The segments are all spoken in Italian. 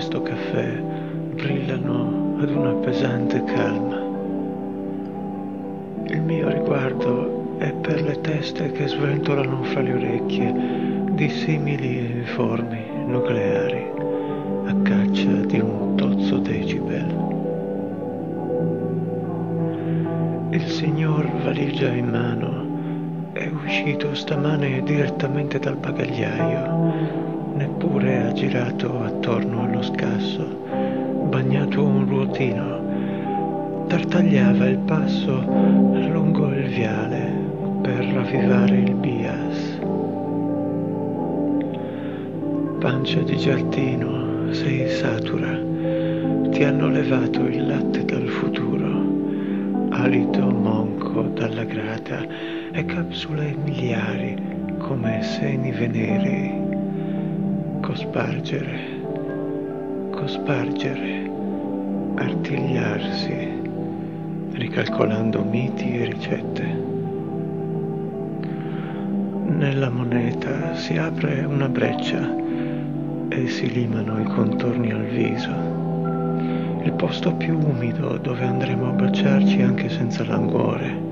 questo caffè brillano ad una pesante calma. Il mio riguardo è per le teste che sventolano fra le orecchie di simili e informi nucleari a caccia di un tozzo decibel. Il signor valigia in mano è uscito stamane direttamente dal bagagliaio. Neppure ha girato attorno allo scasso, bagnato un ruotino, tartagliava il passo lungo il viale per ravvivare il bias. Pancia di giardino, sei satura, ti hanno levato il latte dal futuro, alito monco dalla grata e capsule miliari come seni veneri cospargere, cospargere, artigliarsi, ricalcolando miti e ricette. Nella moneta si apre una breccia e si limano i contorni al viso. Il posto più umido dove andremo a baciarci anche senza languore.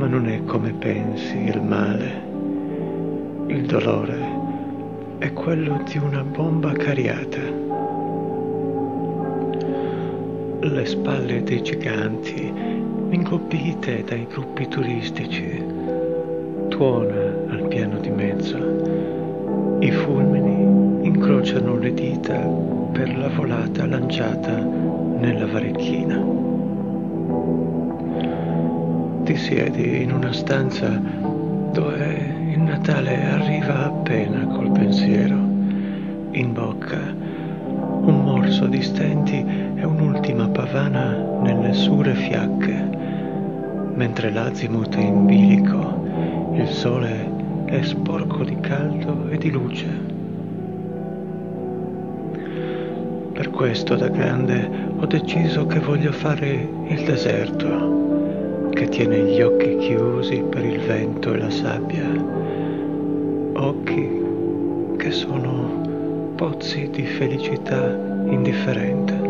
Ma non è come pensi il male, il dolore è quello di una bomba cariata. Le spalle dei giganti, ingobbite dai gruppi turistici, tuona al piano di mezzo. I fulmini incrociano le dita per la volata lanciata nella varecchina. Ti siedi in una stanza dove il Natale arriva appena col pensiero. In bocca un morso di stenti e un'ultima pavana nelle sure fiacche, mentre l'azimut è in bilico, il sole è sporco di caldo e di luce. Per questo da grande ho deciso che voglio fare il deserto, che tiene gli occhi chiusi per il vento e la sabbia occhi che sono pozzi di felicità indifferente.